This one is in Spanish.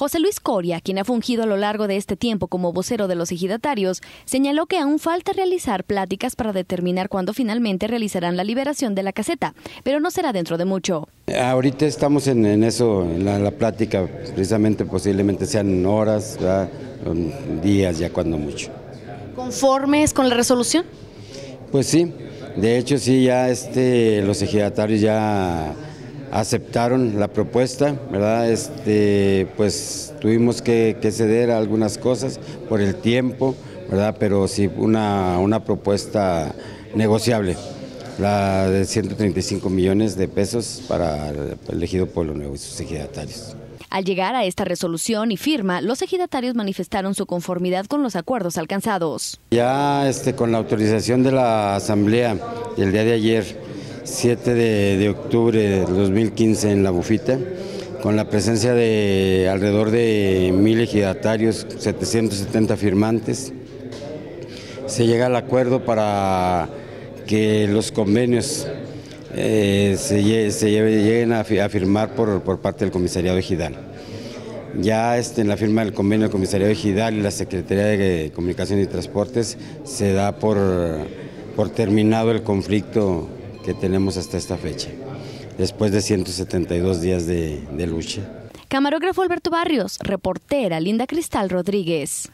José Luis Coria, quien ha fungido a lo largo de este tiempo como vocero de los ejidatarios, señaló que aún falta realizar pláticas para determinar cuándo finalmente realizarán la liberación de la caseta, pero no será dentro de mucho. Ahorita estamos en, eso, en la, plática, precisamente posiblemente sean horas, días ya cuando mucho. ¿Conformes con la resolución? Pues sí, de hecho sí, ya este, los ejidatarios ya aceptaron la propuesta, ¿verdad? Este, pues tuvimos que, ceder a algunas cosas por el tiempo, ¿verdad? Pero sí una, una propuesta negociable, la de 135 millones de pesos para el elegido Pueblo Nuevo y sus ejidatarios. Al llegar a esta resolución y firma, los ejidatarios manifestaron su conformidad con los acuerdos alcanzados. Ya este, con la autorización de la Asamblea el día de ayer, 7 de, octubre de 2015 en La Bufita, con la presencia de alrededor de mil ejidatarios, 770 firmantes. Se llega al acuerdo para que los convenios eh, se, lleguen a, firmar por, parte del Comisariado Ejidal. Ya este, en la firma del convenio del Comisariado Ejidal y la Secretaría de Comunicación y Transportes se da por, por terminado el conflicto tenemos hasta esta fecha, después de 172 días de lucha. Camarógrafo Alberto Barrios, reportera Linda Cristal Rodríguez.